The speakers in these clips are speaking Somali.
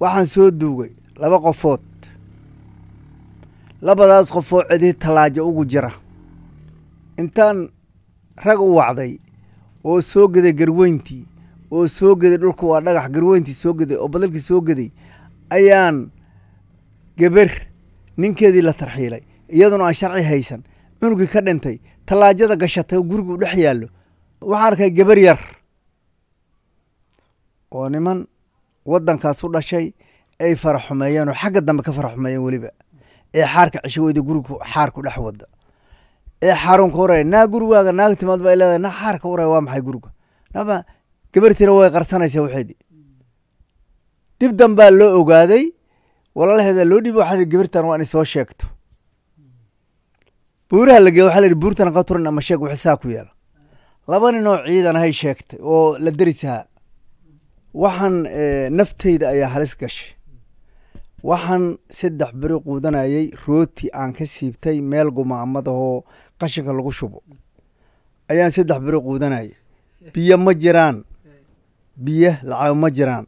waxaan soo duugay laba qofood. Labadaas qofoo cidii tallaajo ugu jira. Intaan rag u wacday oo soo geday garweyntii oo soo geday dhulku waa dhagax garweyntii soo geday oo badalkii soo geday ayaan geber ninkeedii la tarxiilay iyaduna aan sharci haysan. Cunugii ka dhintay tallaajada gashatay oo gurigu dhex yaallo. Waxaan arkay geber yar oo niman waddankaas u dhashay ay faraxumeeyeen oo xagga dambe ka faraxumeeyeen weliba. Ee xaarka cisho weyda xaarku dhex wada ee xaarunka waraya naa gurigaaga naaga timaad ba ay leedahay. Naa xaarka waraya waa maxay guriga? Naba gabartiina way qarsanaysaa waxeedii dib dambaa loo ogaaday walaalaheeda loo dhiiba waxaa gabartan waa inay soo sheegto. Buuraha la geeya waxaa la yidhi buurtana qaturin ama sheeg wixii saa ku yaalla laba nin oo ciidan ahay sheegtay oo la derisahaa waxaan nafteyda ayaa halis gashay. Waxaan saddex beri quudanayay rooti aan ka siibtay meel gumaamadahoo qashinka lagu shubo. Ayaan saddex beri quudanayay. Biyo ma jiraan. Biyo lacaabo ma jiraan.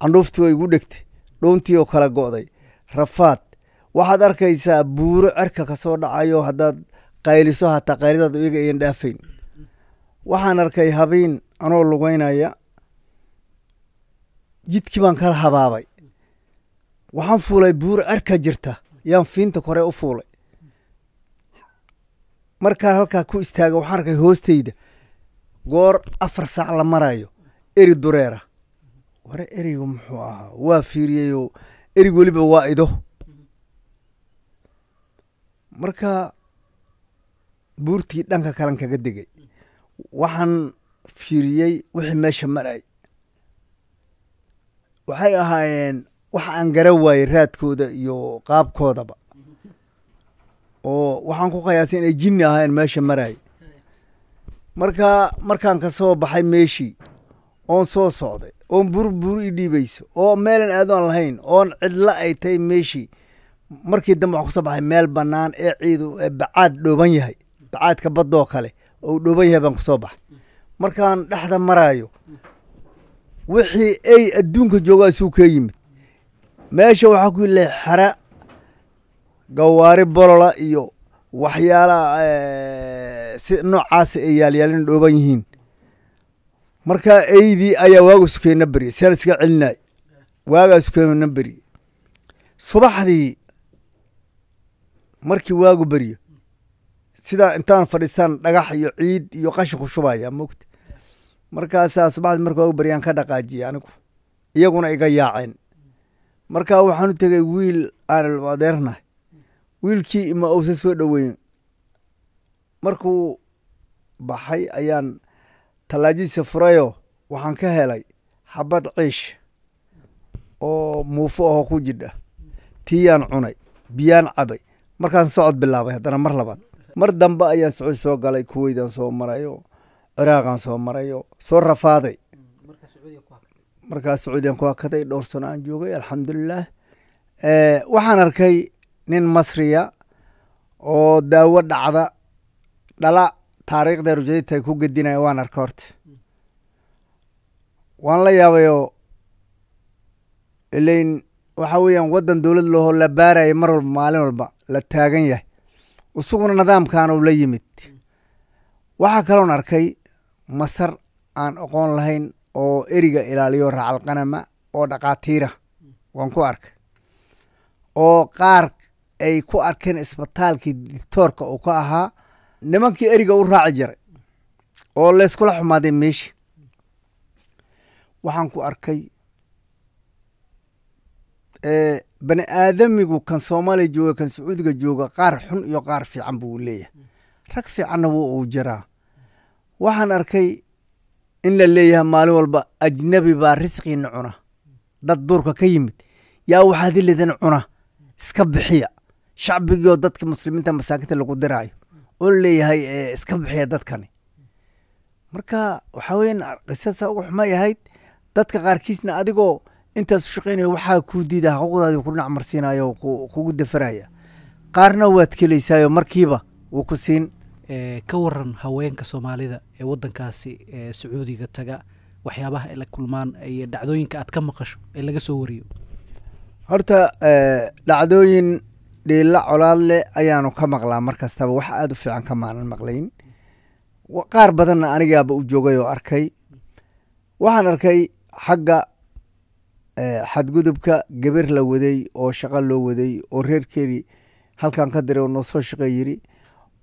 Candhuuftii waa igu dhegtay. Dhoontii oo kala go'day. Rafaad waxaad arkaysaa buuro cerka ka soo dhacayo haddaad qayliso hataa qaylidaad iyaga iyan dhaafayn. Waxaan arkay habeen anoo lugeynaya jidkii baan kala habaabay. Waxaan fuulay buuro cerka jirta yaan fiinta kore u fuulay. Markaan halkaa ku istaaga waxaan arkay hoosteyda. Goor afar saac la marayo eri dureera. Ware erigu muxuu ahaa? Waa fiiriyeyoo erig weliba waa ido. Marka buurtii dhanka kalan kaga degay. Waxaan fiiriyey wixii meesha maray waxay ahaayeen wax aan gara waayey raadkooda iyo qaabkoodaba. Oo waxaan ku qayaasay inay jinni ahaayeen meesha maraay marka markaan ka soo baxay meeshii oon soo socday oon bur bur i dhiibayso oo meelan aadoon lahayn oon cidla ay tahay meeshii markii dambe waxaan ku soo baxay meel bannaan ee ciidu bacaad dhooban yahay bacaadka baddoo kale oo dhooban yahay baan ku soo baxay. Markaan dhexda maraayo wixii ay adduunka joogaa isuu ka yimid. Meesha waxaa ku yila xera gawaari bolola iyo waxyaalaha si noocaasa ay yaalyaalin dhooban yihiin. Markaa eydii ayaa waaga sukeyna berye saan iska celinay waagaa sukeyna berye subaxdii markii waagu beryo sidaa intaan fadhiistaan dhagax iyo ciid iyo qashin ku shubaya mogta markaasaa subaxdii marka waagu beryaan ka dhaqaajiyay anigu. Iyaguna iga yaaceen. Markaa waxaan u tegay wiil aan adeernahay wiilkii ima uusa soo dhoweyn markuu baxay ayaan tallaajadiisa furayo waxaan ka helay xabad ciish oo muufo ahoo ku jidha. Tiiyaan cunay biyaan cabay. Markaan socod bilaabay haddana mar labaad. Mar dambe ayaan socod soo galay kuweydaan soo marayo ciraaqaan soo marayo soo rafaaday. Markaas sacuudiyan ku hakaday dhowr sano aan joogay alxamdulilaah waxaan arkay nin masriya oo daawo dhacda dhala taariikhda rujadita ay ku gedinaya waan arka horta. Waan la yaabayoo ilayn waxaa weeyaan waddan dowlad looho la baaraya mar walba maalin walba la taagan yahay. Isaguna nidaamkan uu la yimid. Waxaa kaloon arkay masar aan aqoon lahayn oo eriga ilaaliyo raacalqanama oo dhaqaatiira. Waan ku arkay. Oo qaar ay ku arkeen isbitaalkii dictoorka uu ka ahaa nimankii eriga u raaci jiray oo layskula xumaaday meeshi. Waxaan ku arkay bani aadamigu kan soomaaliya jooga kan sacuudiga jooga qaar xun iyo qaar fiican buu leeyahay. Rag fiicanna wuu uu jiraa waxaan arkay in la leeyahay maalin walba ajnabi baa risqiina cuna. Dad duurka ka yimid. Yaa waxaad iledan cuna. Iska bixiya. Shacbigiioo dadka muslimiinta masaakinta lagu diraayo oo leeyahay iska bixiya dadkani. Marka waxaa weya qisasa uga xumay ahayd dadka qaarkiisna adigoo intaas u shaqeynaya waxaa kuu diida xuquuqdaadi ku dhinac marsiinayo kugu dafaraya qaarna waad keleysaayo markiiba wuu ku siin ka waran haweenka soomaalida ee wadankaasi sacuudiga taga. Waxyaabaha ay la kulmaan iyo dhacdooyinka aad ka maqasho ee laga soo wariyo. Horta dhacdooyin dhiilla colaad leh ayaanu ka maqlaa mar kastaba. Wax aada u fiican ka maanan maqlayn. Qaar badanna anigaaba u joogay oo arkay. Waxaan arkay xagga xadgudubka gabar la waday oo shaqo loo waday oo reerkeedii halkan ka diray oo noo soo shaqey yiri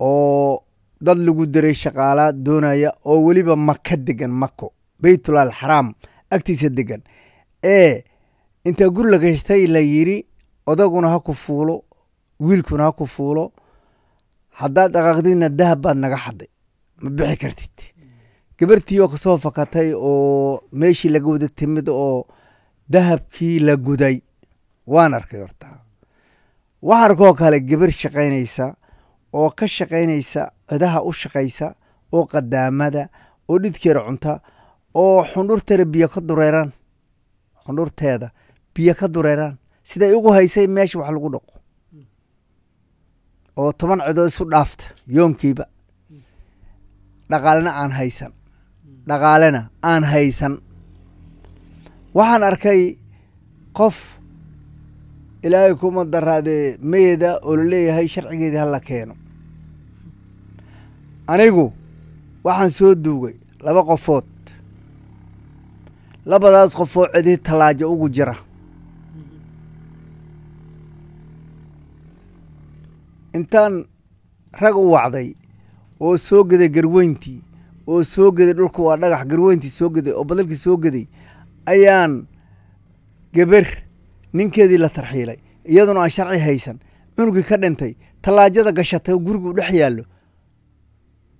oo dad lagu diray shaqaalaa doonaya oo weliba maka degan mako beytulal xaraam agtiisa degan ee intaa guri la gashtay la yiri odaguna ha ku fuulo wiilkuna ha ku fuulo. Haddaad dhaqaaqdidna dahab baad naga xaday ma bixi kartid. Gabartii oo ka soo fakatay oo meeshii laga wada timid oo dahabkii la guday waan arkay horta. Waxaan arkoo kale gabar shaqaynaysa oo ka shaqaynaysa cidaha u shaqaysa oo qadaamada oo dhidkeeda cunta oo xundhurteeda biyo ka dureeraan. Xundhurteeda biyo ka dureeraan. Siday ugu haysay meesha wax lagu dhaqo. Oo toban cidood isu dhaafta yoomkiiba. Dhaqaalena aan haysan. Dhaqaalena aan haysan. Waxaan arkay qof ilaahay kuma daraadee meeda oo la leeyahay sharcigeedii hala keeno anigu waxaan soo duugay laba qofood. Labadaas qofoo cidii tallaajo ugu jira. Intaan rag u wacday oo soo geday garweyntii oo soo geday dhulku waa dhagax garweyntii soo geday oo badalkii soo geday ayaan gabar ninkeedii la tarxiilay iyaduna aan sharci haysan. Cunugii ka dhintay tallaajada gashatay oo gurigu dhex yaallo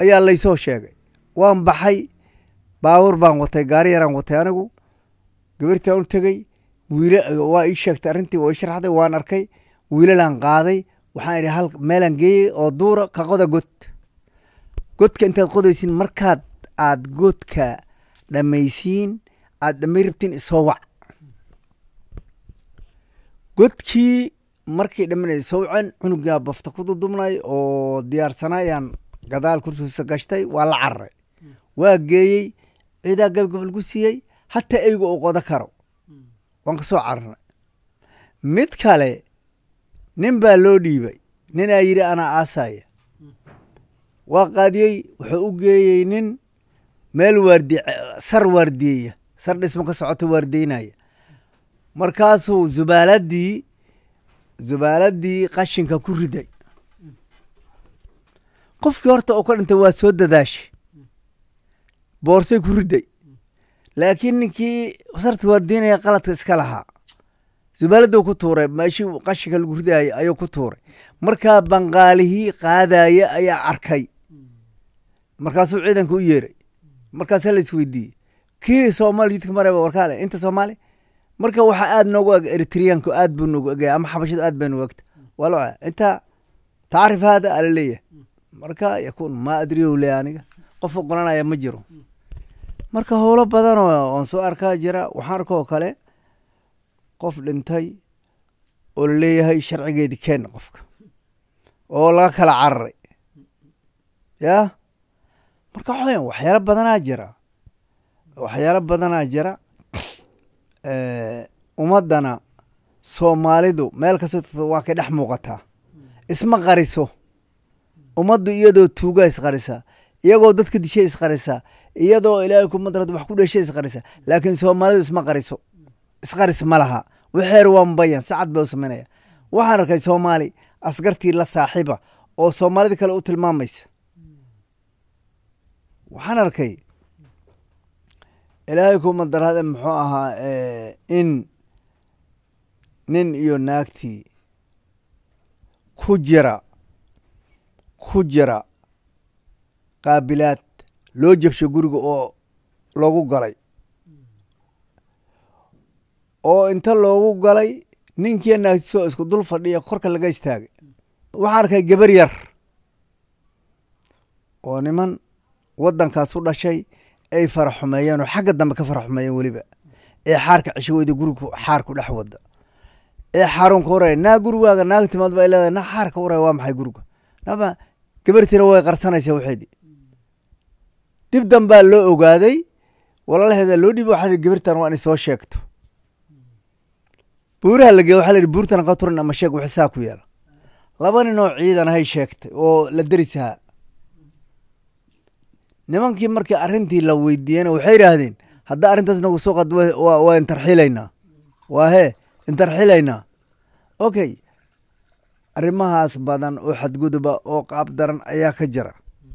ayaa laysoo sheegay. Waan baxay baawur baan watay gaari yaraan watay anigu. Gabartaan u tegey waa ii sheegtay arrintii waa ii waan arkay wiilalaan qaaday. Waxaan idhi hal meelaan geeyey oo duura ka qoda god. Godka intaad qodaysiin markaad aad godka dhammaysiin aad dhammay rabtiin isoo wac. Godkii markii dhammanay sowcen cunugaa bafta ku dudubnay oo diyaarsanayaan gadaal kursiisa gashtay waa la cararay waa geeyey ciidaa gabgabal ku siiyey hataa eyga uu qodo karo. Waan ka soo cararnay mid kale nin baa loo dhiibay. Ninaa yidhi anaa aasaya. Waa qaadiyey wuxuu u geeyey nin meel waardi sar waardiyeya sar dhismo ka socota waardiynaya markaasuu zubaaladii zubaaladii qashinka ku riday qofkii horta oo ka dhintay waa soo dadaashay boorsay ku riday. Laakiin ninkii sarta waardiynaya qaladka iska lahaa. Zubaaladuu ku tuuray meeshii qashinka lagu ridaya ayuu ku tuuray. Markaa banqaalihii qaadaya ayaa arkay. Markaasuu ciidanka u yeeray. Markaasaa la isweydiiyey kii soomaali jidka marayba warkaale inta soomaali? Marka waxaa aad noogu eg eritriyaanku aad buu noogu egaya ama xabashadu aad bay noogu egta wala inta tacrif haada ala leeyahay marka yakuun ma adriyow le aniga. Qof ogolanaya ma jiro. Marka howlo badanoo oon soo arkaa jira waxaan arkoo kale qof dhintay oo la leeyahay sharcigeedi keen qofka oo laga kala cararay ya? Marka waxaweyan waxyaalo badanaa jira. Waxyaalo badanaa jira. Ummaddana soomaalidu meel kastoo waa kay dhex muuqataa. Isma qariso ummaddu iyadoo tuugaa isqarisaa iyagoo dadka dishay isqarisaa iyadoo ilaahay kumadarad wax ku dheshay isqarisa laakiin soomaalidu isma qariso isqaris ma laha. Waxeer waa mubayan sacad ba u samaynaya waxaan arkay soomaali askartii la saaxiiba oo soomaalida kale u tilmaamaysa. Waxaan arkay ilaahay kuma darade muxuu ahaa in nin iyo naagtii ku jira ku jira qaabilaad loo jabshay guriga oo loogu galay. Oo inta loogu galay ninkiiyo naagtisoo isku dul fadhiya korka laga istaagay. Waxaan arkay gabar yar oo niman waddankaas u dhashay ay fara xumeeyeen oo xagga dambe ka fara xumeeyeen weliba. Ee xaarka cisho weyda gurigu xaarku dhex wada ee xaarunka waraya naa gurigaaga naag timaad ba ay leedahay na xaarka waraya waa maxay guriga? Naba gabartiina way qarsanaysaa waxeedii dib dambaa loo ogaaday walaalaheeda loo dhiiba waxaa gabartan waa inay soo sheegto. Buuraha la waxaa la yidhi buurtana ka turan ama sheeg wixii saa ku yeela laba nin ciidan hay sheegtay oo la derisahaa nimankii markii arrintii la weydiiyena waxay yidhaahdeen hadda arrintaas nagu soo qad wa- waa waa intarxilaynaa waa hee intarxilaynaa okay arrimahaas badan oo xadguduba oo qaab daran ayaa ka jira